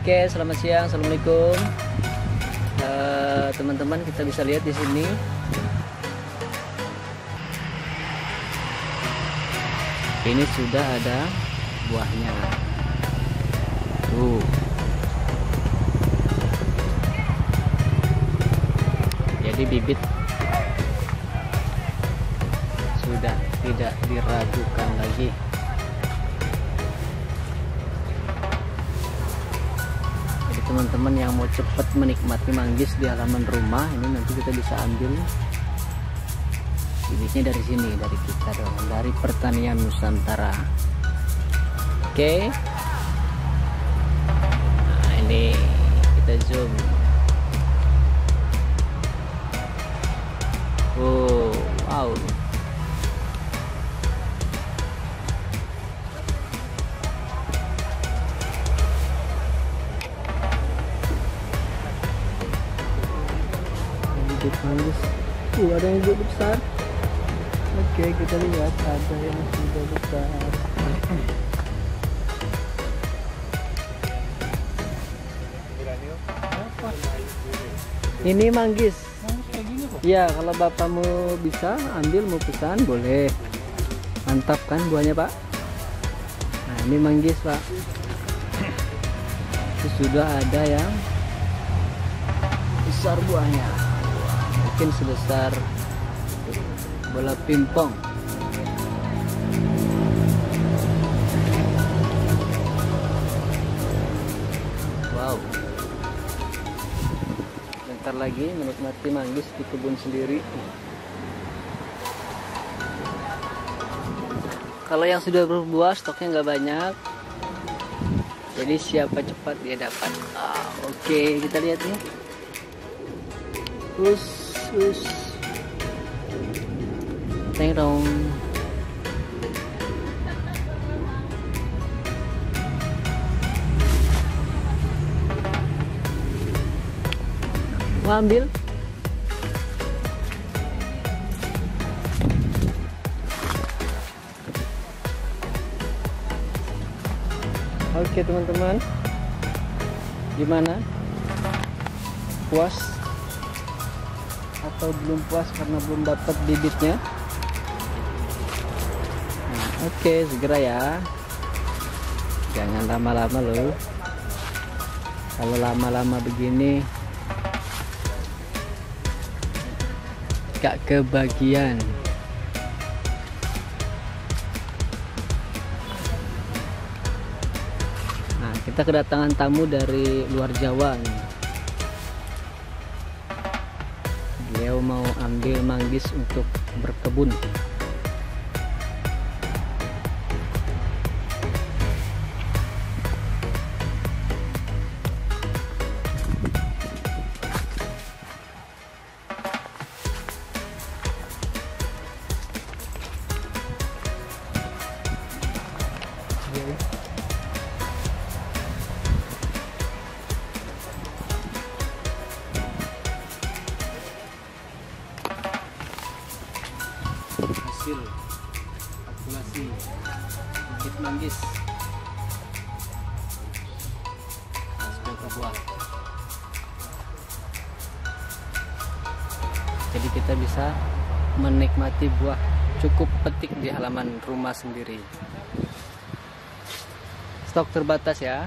Oke, selamat siang, assalamualaikum. Eh, Teman-teman, kita bisa lihat di sini. Ini sudah ada buahnya. Tuh. Jadi bibit sudah tidak diragukan lagi. Teman-teman yang mau cepat menikmati manggis di halaman rumah ini nanti kita bisa ambil bibitnya dari sini dari kita dong dari pertanian Nusantara. Oke. Nah, bibit manggis uh ada yang juga besar? Oke kita lihat ada yang sudah besar. Ini manggis. Ya kalau bapakmu bisa ambil mau pesan boleh. Mantap kan buahnya pak? Nah ini manggis pak. Sudah ada yang besar buahnya mungkin sebesar bola pingpong. Wow. Bentar lagi menikmati manggis di kebun sendiri. Kalau yang sudah berbuah stoknya nggak banyak. Jadi siapa cepat dia dapat. Ah, oke kita lihat nih. Us us terong mau ambil. Oke teman-teman. Gimana? Puas atau belum puas karena belum dapat bibitnya? Nah, oke segera ya. Jangan lama-lama loh. Kalau lama-lama begini gak kebagian. Nah kita kedatangan tamu dari luar Jawa nih beliau mau ambil manggis untuk berkebun hasil kalkulasi bukit manggis hasil buah jadi kita bisa menikmati buah cukup petik di halaman rumah sendiri. Stok terbatas ya